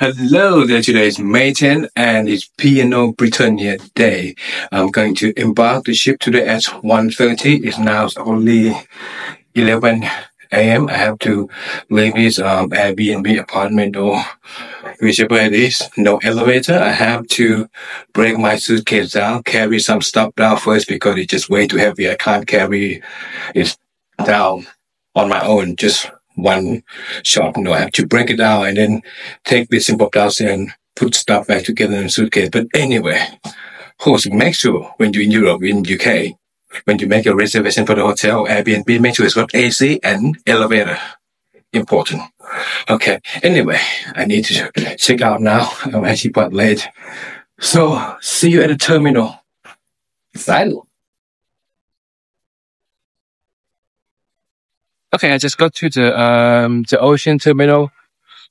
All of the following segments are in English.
Hello there, today is May 10 and it's P&O Britannia Day. I'm going to embark the ship today at 1.30. It's now only 11 a.m. I have to leave this um, Airbnb apartment or whichever it is. No elevator. I have to break my suitcase down, carry some stuff down first because it's just way too heavy. I can't carry it down on my own. Just one shot. No, I have to break it down and then take this simple downstairs and put stuff back together in a suitcase. But anyway, also make sure when you're in Europe, in UK, when you make a reservation for the hotel, Airbnb, make sure it's got AC and elevator. Important. Okay. Anyway, I need to check out now. I'm actually quite late. So see you at the terminal. Excited. Okay, I just got to the um the ocean terminal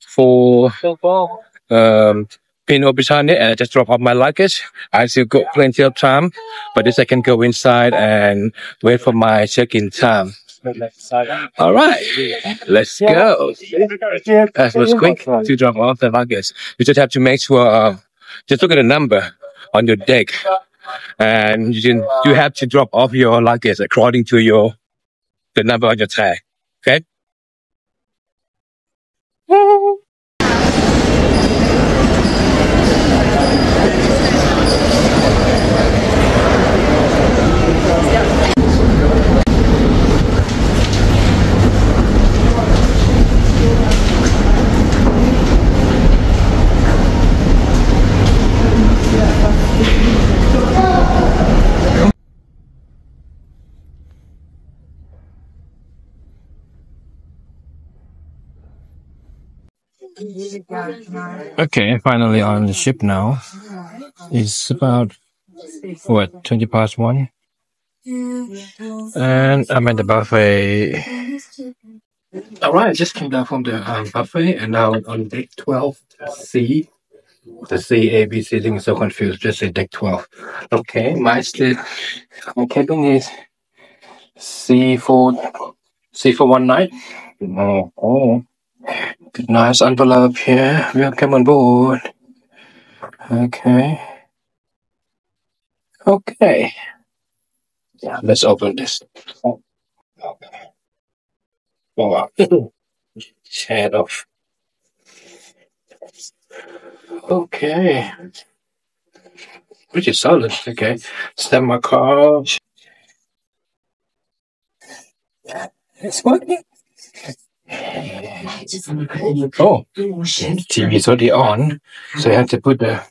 for um P&O Britannia and I just drop off my luggage. I still got plenty of time, but this I can go inside and wait for my check-in time. All right, let's go. That was quick to drop off the luggage. You just have to make sure, uh, just look at the number on your deck, and you you have to drop off your luggage according to your the number on your tag. Okay. Okay, finally on the ship now. It's about what twenty past one, and I'm at the buffet. All right, I just came down from the um, buffet, and now on deck twelve C. The C A B C thing is so confused. Just say deck twelve. Okay, my sleep. My cabin is C four C for one night. Oh, oh. Good nice envelope here. Welcome on board. Okay. Okay. Yeah, let's open this. Oh, okay. Oh, wow. Head off. Okay. Pretty solid. Okay. Step my car. It's working. Oh, TV is already on, so you have to put the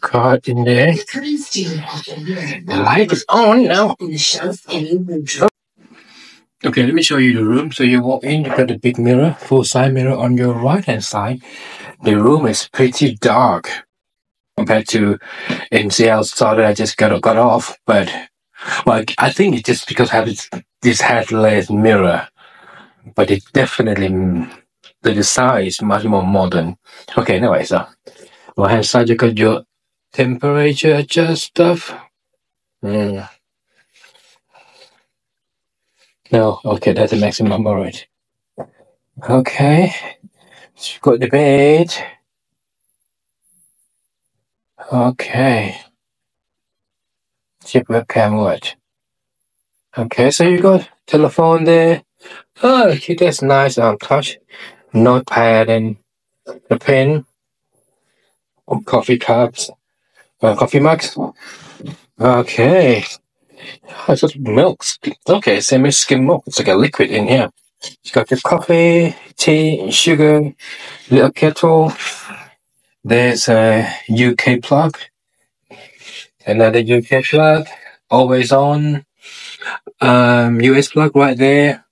card in there. The light is on now. Okay, let me show you the room. So you walk in, you got a big mirror, full size mirror on your right hand side. The room is pretty dark compared to NCL that I just got got off. But well, I think it's just because I have this, this headless mirror but it definitely mm, the design is much more modern. Okay, anyway, so right hand side you got your temperature adjust stuff. Mm. No, okay, that's the maximum, alright. Okay, so you got the bed. Okay. Chip webcam what? Okay, so you got telephone there. Oh, okay, that's nice. Um, touch notepad and a pen, coffee cups, uh, coffee mugs. Okay. Oh, it's just milk. Okay, semi skim milk. It's like a liquid in here. You got your coffee, tea, sugar, little kettle. There's a UK plug. Another UK plug. Always on. Um, US plug right there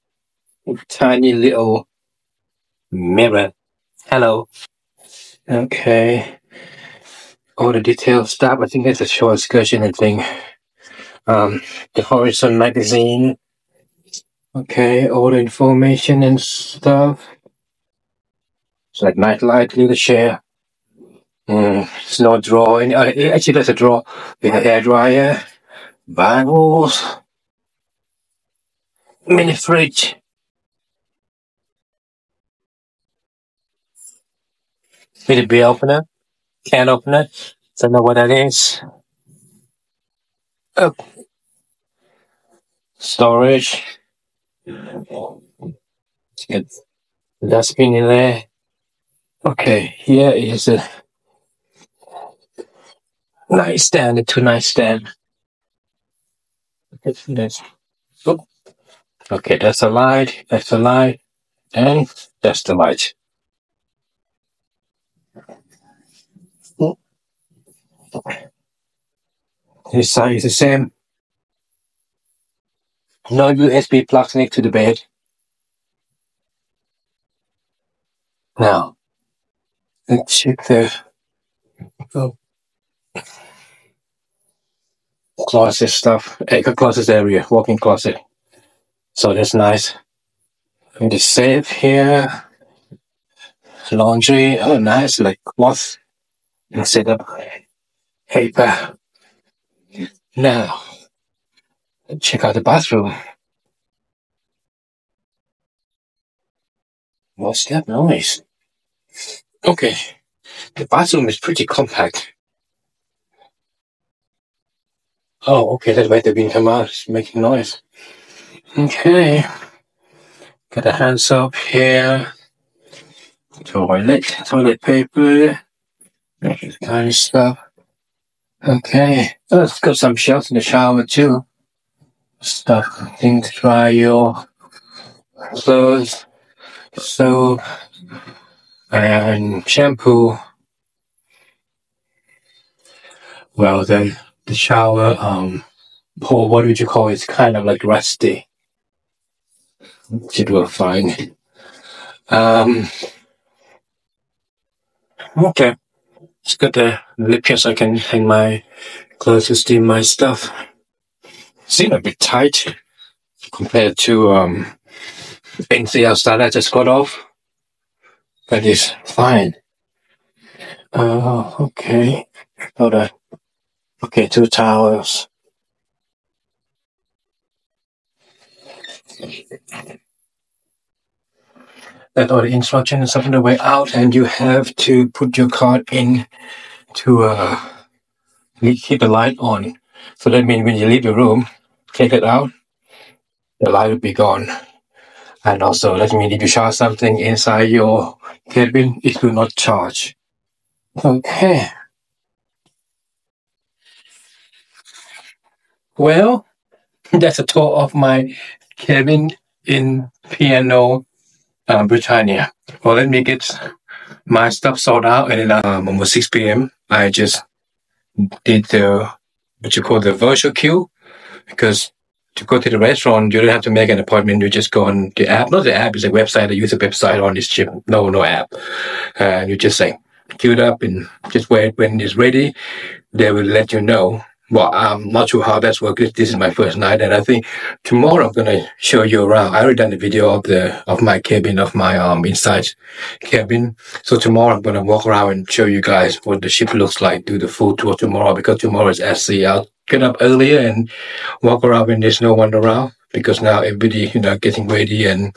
tiny little mirror. Hello. Okay. All the details stop. I think that's a short excursion and thing. Um, the Horizon magazine. Okay, all the information and stuff. It's like nightlight, little share. Mm, it's no drawing. Uh, actually, there's a draw with a hair dryer, Bibles, mini fridge. Need a beer opener? Can opener? Don't know what that is. Oh. Storage. Let's get the dustbin in there. Okay, here is a nightstand, a two nightstand. Okay, that's, oh. okay, that's a light, that's a light, and that's the light. This side is the same. No USB plugs next to the bed. Now, let's check the oh, closet stuff. Eh, closet area, walk-in closet. So that's nice. And the safe here. Laundry. Oh, nice, like cloth instead of paper. Now, check out the bathroom. What's that noise? Okay, the bathroom is pretty compact. Oh, okay, that's why the wind come out. Making noise. Okay, got a hand soap here. Toilet, toilet paper, kind of stuff. Okay, it's got some shelves in the shower too. Stuff, things to dry your clothes, soap, and shampoo. Well, then the shower, um, or what would you call it? It's kind of like rusty. It will fine. Um, okay. It's got the lip here so I can hang my clothes to steam my stuff. Seem a bit tight compared to um anything else that I just got off. But it's fine. Oh, uh, okay. Hold on. Okay, two towels. That all the instructions on the way out, and you have to put your card in to uh, keep the light on. So that means when you leave the room, take it out, the light will be gone. And also, that means if you charge something inside your cabin, it will not charge. Okay. Well, that's a tour of my cabin in P&O, uh, Britannia. Well, let me get my stuff sorted out, and then um, almost 6 p.m. I just did the what you call the virtual queue because to go to the restaurant, you don't have to make an appointment. You just go on the app. Not the app, it's a website. I use a website on this chip. No, no app. And you just say, queued up and just wait when it's ready. They will let you know well, I'm not sure how that's working. This is my first night, and I think tomorrow I'm gonna show you around. I already done a video of the of my cabin, of my um inside cabin. So tomorrow I'm gonna walk around and show you guys what the ship looks like. Do the full tour tomorrow because tomorrow is SC. I'll get up earlier and walk around when there's no one around because now everybody, you know, getting ready and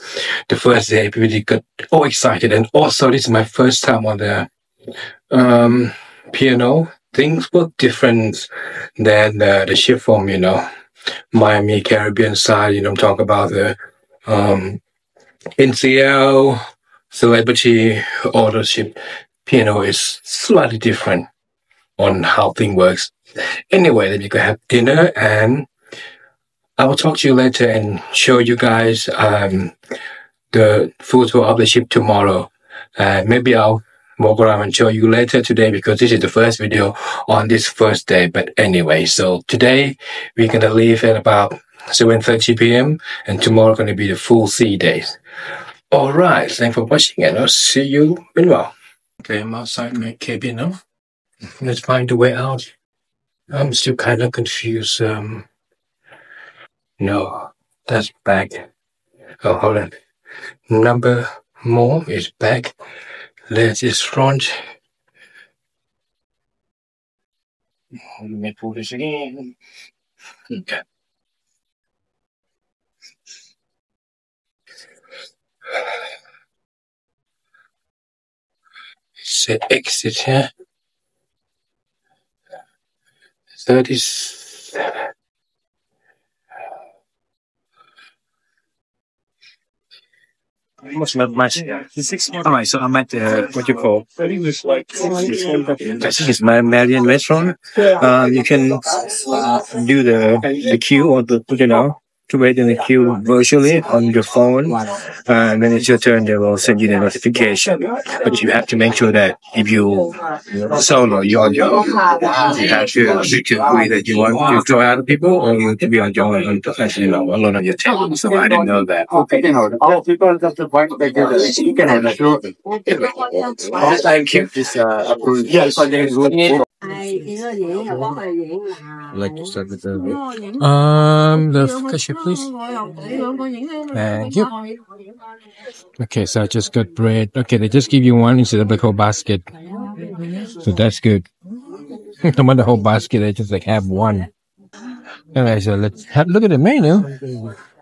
the first day everybody got all excited. And also this is my first time on the um P&O things were different than uh, the ship from, you know, Miami Caribbean side. You know, I'm talking about the um, NCL, Celebrity, Auto ship. P&O is slightly different on how thing works. Anyway, then you go have dinner and I will talk to you later and show you guys um, the tour of the ship tomorrow. Uh, maybe I'll walk around and show you later today because this is the first video on this first day. But anyway, so today we're going to leave at about 7.30 p.m. and tomorrow going to be the full sea days. All right. Thanks for watching and I'll see you meanwhile. Okay, I'm outside my cabin now. Let's find a way out. I'm still kind of confused. Um, no, that's back. Oh, hold on. Number more is back. Is front. Let me pull this again. Okay. Say exit here. 30. All right, so I'm at uh, what you call. I think it's Meridian restaurant. Uh, you can uh, do the the queue or the you know to wait in the queue virtually on your phone. And when it's your turn, they will send you the notification. But you have to make sure that if you solo, you're on your own. You have to, you can agree that you want to join other people or you want to be on your own, you know, alone on your table. So I didn't know that. All people just the point they give us. You can have a Thank you. This, uh, approved. Yes. Like to start with the um the cashier, please. Thank you. Okay, so I just got bread. Okay, they just give you one instead of the whole basket, so that's good. Don't the whole basket. They just like have one. All right, so let's have look at the menu.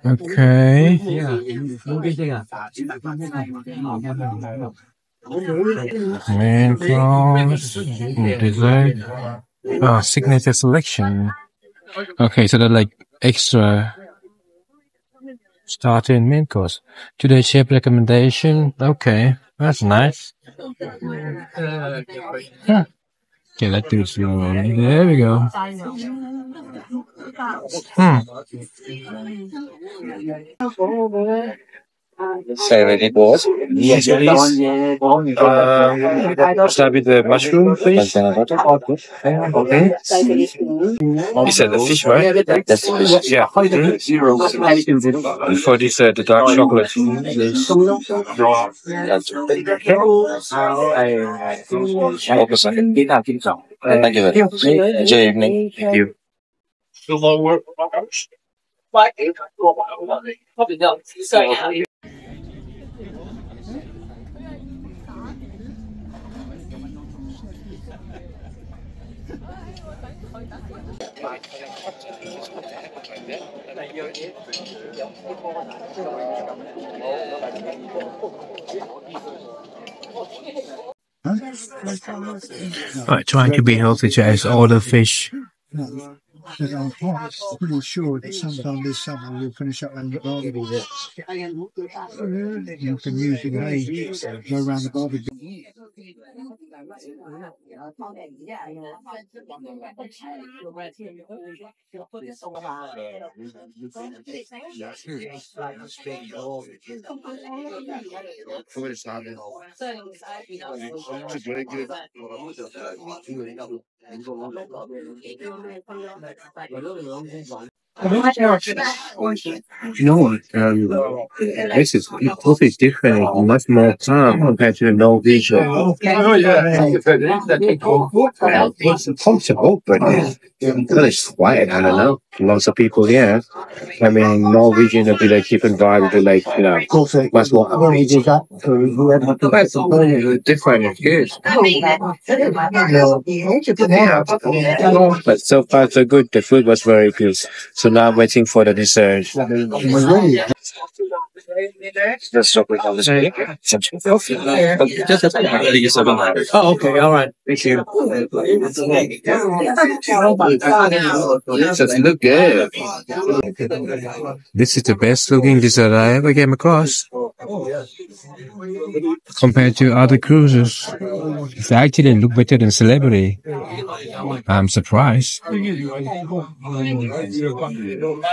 Okay. Main course, dessert, oh, signature selection. Okay, so they're like extra starter and main course. Today chef recommendation. Okay, that's nice. Huh. Okay, let's do it slowly. There we go. Hmm. Say ready, boss. Yes, please. Um, start with the mushroom, please. Okay. You said the fish, right? That's the fish. Yeah. And for this, uh, the dark chocolate. Thank you. Enjoy your evening. Thank you. Right, trying to be healthy to as all the fish. Because I'm quite pretty sure that sometime this summer we'll finish up and barbecue. You can use the age, go around the barbecue. You know what? Um, this is is different, it's much more calm compared to the Norwegian. It's comfortable, but it's kind quiet. I don't know. Lots of people here. I mean, Norwegian will be like different vibe, be like you know, much more upbeat. That's very different. It's good. Yeah. But so far so good. The food was very good. So now I'm waiting for the dessert. Let's stop with all this. Oh, okay, all right. Thank you. Does look good. This is the best looking dessert I ever came across. Oh, Compared to other cruises, it actually look better than Celebrity. I'm surprised.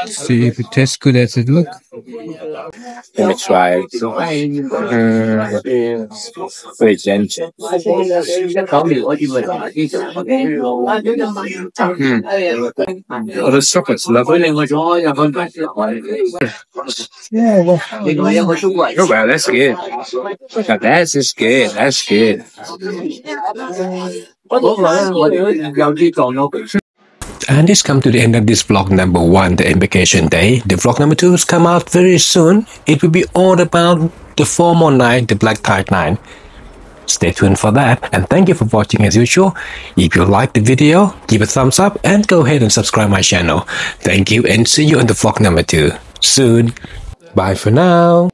See if it tastes good as it look. Let me try it. Mm, very gentle. Mm. Oh, the chocolate's lovely. Oh, wow, that's good. Now, that's just good. That's good. And this come to the end of this vlog number one, the invocation day. The vlog number two is come out very soon. It will be all about the formal night, the black tide night. Stay tuned for that. And thank you for watching as usual. If you like the video, give a thumbs up and go ahead and subscribe my channel. Thank you and see you in the vlog number two soon. Bye for now.